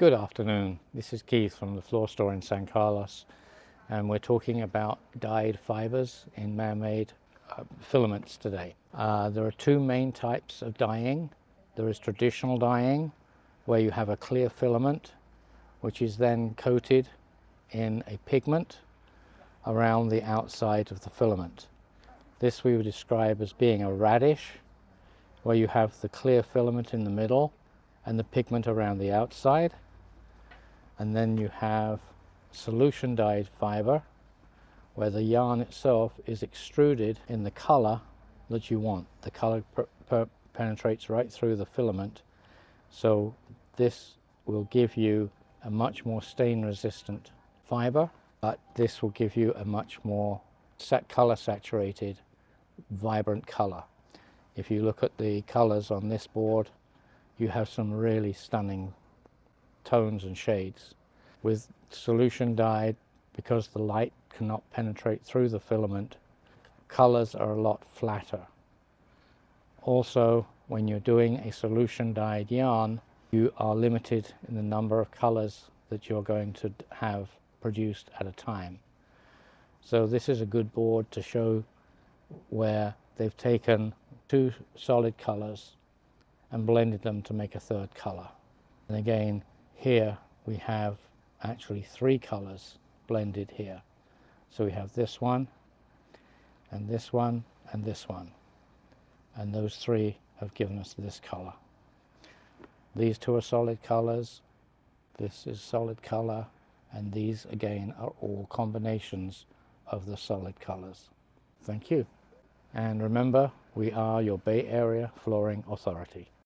Good afternoon. This is Keith from the floor store in San Carlos, and we're talking about dyed fibers in man-made uh, filaments today. Uh, there are two main types of dyeing. There is traditional dyeing, where you have a clear filament, which is then coated in a pigment around the outside of the filament. This we would describe as being a radish, where you have the clear filament in the middle and the pigment around the outside and then you have solution dyed fiber where the yarn itself is extruded in the color that you want. The color penetrates right through the filament so this will give you a much more stain resistant fiber but this will give you a much more set color saturated vibrant color. If you look at the colors on this board you have some really stunning tones and shades. With solution dyed, because the light cannot penetrate through the filament, colors are a lot flatter. Also, when you're doing a solution dyed yarn, you are limited in the number of colors that you're going to have produced at a time. So this is a good board to show where they've taken two solid colors and blended them to make a third color. And again, here we have actually three colors blended here. So we have this one, and this one, and this one. And those three have given us this color. These two are solid colors, this is solid color, and these again are all combinations of the solid colors. Thank you. And remember, we are your Bay Area Flooring Authority.